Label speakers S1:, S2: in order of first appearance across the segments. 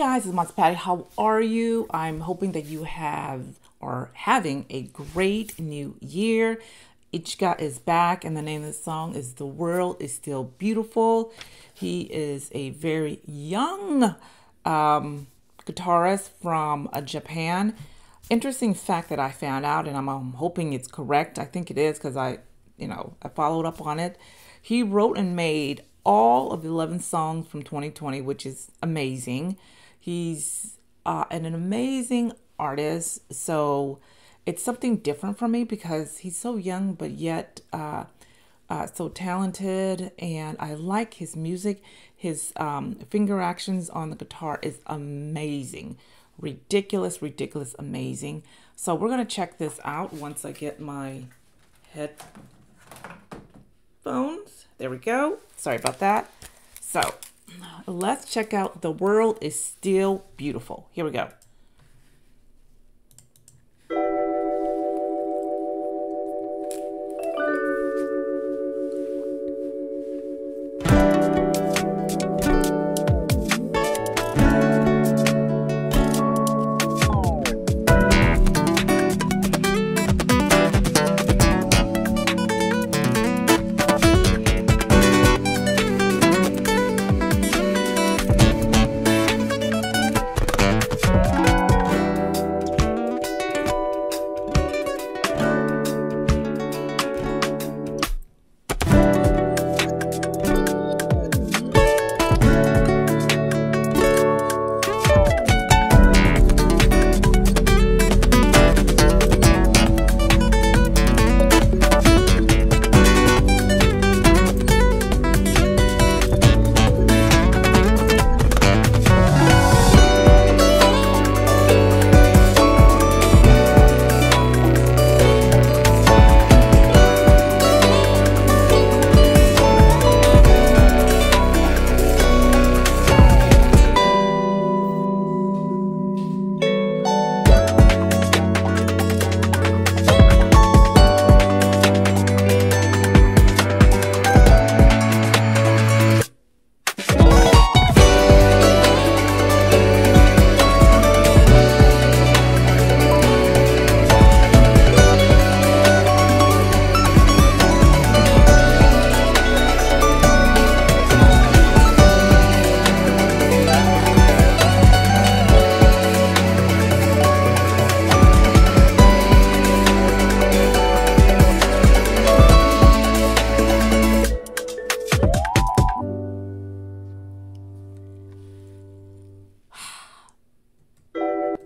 S1: guys, it's Matsu Patty. How are you? I'm hoping that you have are having a great new year. Ichika is back, and the name of the song is The World is Still Beautiful. He is a very young um, guitarist from uh, Japan. Interesting fact that I found out, and I'm, I'm hoping it's correct. I think it is because I, you know, I followed up on it. He wrote and made all of the 11 songs from 2020, which is amazing. He's uh, an amazing artist. So it's something different for me because he's so young, but yet uh, uh, so talented. And I like his music. His um, finger actions on the guitar is amazing. Ridiculous, ridiculous, amazing. So we're going to check this out once I get my headphones. There we go. Sorry about that. So let's check out The World is Still Beautiful. Here we go.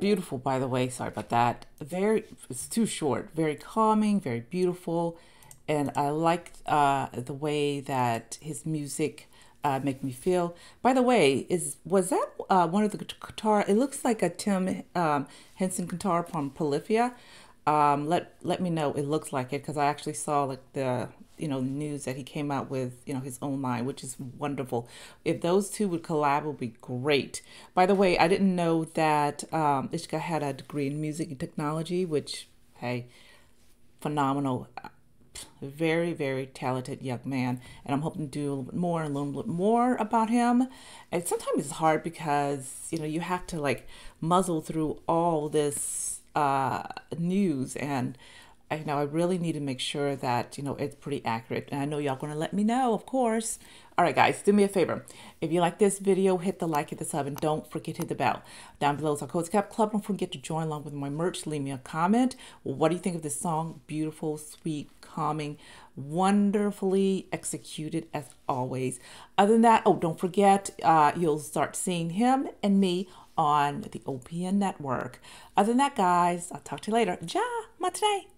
S1: Beautiful by the way. Sorry about that. Very it's too short. Very calming very beautiful. And i liked uh, the way that his music uh, make me feel. By the way is was that uh, one of the guitar it looks like a tim um, henson guitar from polyphia um, let let me know it looks like it because i actually saw like the you know news that he came out with you know his own line which is wonderful. If those two would collab it would be great. By the way i didn't know that um Ichika had a degree in music and technology which hey phenomenal. Very very talented young man and i'm hoping to do a little bit more and learn a little bit more about him. And sometimes it's hard because you know you have to like muzzle through all this uh news and I know I really need to make sure that, you know, it's pretty accurate. And I know y'all gonna let me know, of course. All right, guys, do me a favor. If you like this video, hit the like, hit the sub, and don't forget to hit the bell. Down below is our Cozy Cap Club. Don't forget to join along with my merch. Leave me a comment. What do you think of this song? Beautiful, sweet, calming, wonderfully executed as always. Other than that, oh, don't forget, uh, you'll start seeing him and me on the OPN network. Other than that, guys, I'll talk to you later. Ja, ma today.